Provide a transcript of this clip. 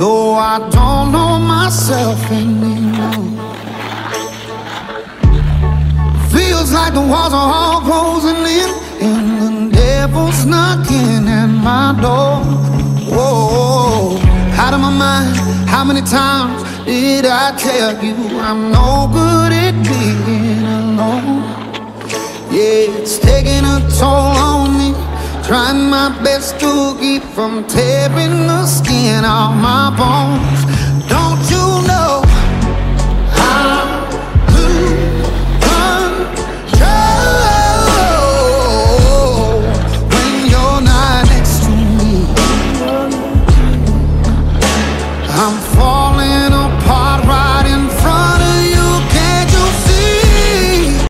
Though I don't know myself anymore. Feels like the walls are all closing in, and the devil's knocking at my door. Whoa, out of my mind. How many times did I tell you I'm no good at being alone? Yeah, it's taking a toll on me. Trying my best to keep from tearing the skin off my bones. Don't you know? I'm falling